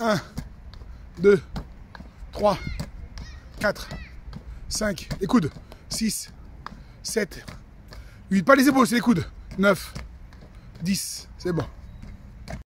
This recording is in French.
1, 2, 3, 4, 5, les coudes, 6, 7, 8, pas les épaules, c'est les coudes, 9, 10, c'est bon.